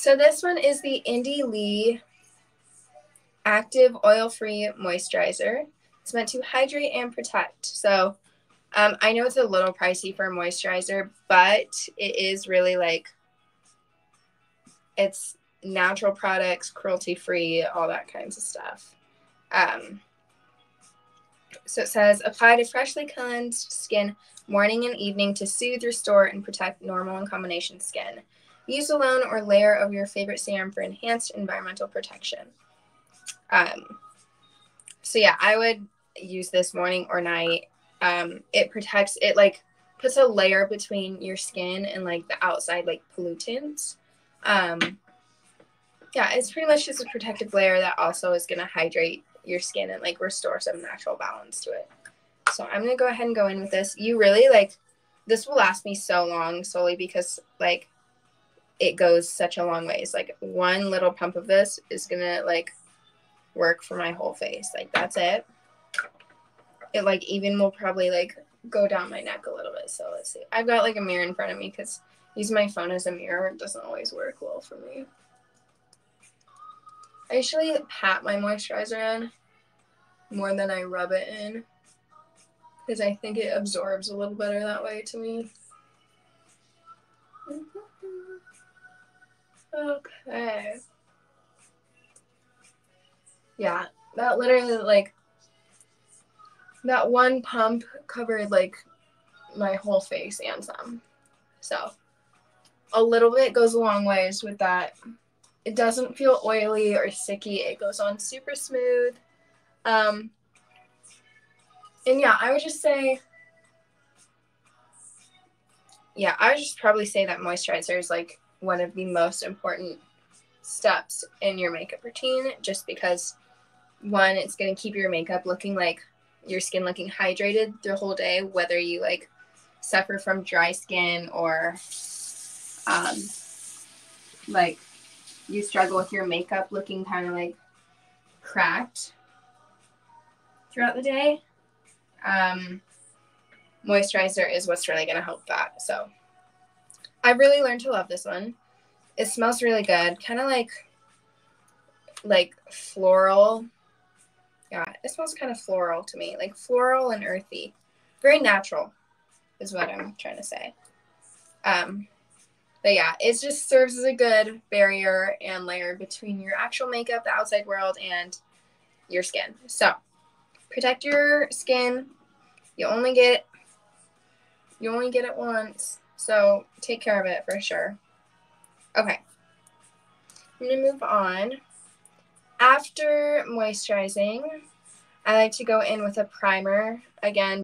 So this one is the Indie Lee Active Oil Free Moisturizer. It's meant to hydrate and protect. So um, I know it's a little pricey for a moisturizer, but it is really like it's natural products, cruelty free, all that kinds of stuff. Um, so it says apply to freshly cleansed skin morning and evening to soothe, restore, and protect normal and combination skin. Use alone or layer over your favorite serum for enhanced environmental protection. Um, so yeah, I would use this morning or night. Um, it protects it like puts a layer between your skin and like the outside like pollutants. Um, yeah, it's pretty much just a protective layer that also is gonna hydrate your skin and like restore some natural balance to it. So I'm gonna go ahead and go in with this. You really like this will last me so long solely because like it goes such a long ways. Like one little pump of this is gonna like work for my whole face. Like that's it. It like even will probably like go down my neck a little bit. So let's see. I've got like a mirror in front of me because using my phone as a mirror doesn't always work well for me. I usually pat my moisturizer in more than I rub it in because I think it absorbs a little better that way to me. Okay. Yeah, that literally like that one pump covered like my whole face and some. So a little bit goes a long ways with that. It doesn't feel oily or sticky. It goes on super smooth. Um, and yeah, I would just say, yeah, I would just probably say that moisturizer is like one of the most important steps in your makeup routine just because one, it's going to keep your makeup looking like your skin looking hydrated the whole day, whether you like suffer from dry skin or um, like you struggle with your makeup looking kind of like cracked throughout the day. Um, moisturizer is what's really going to help that. So I've really learned to love this one. It smells really good, kind of like like floral. Yeah, it smells kind of floral to me, like floral and earthy. Very natural is what I'm trying to say. Um, but yeah, it just serves as a good barrier and layer between your actual makeup, the outside world, and your skin. So protect your skin. You only get you only get it once. So take care of it for sure. Okay. I'm going to move on. After moisturizing, I like to go in with a primer. Again,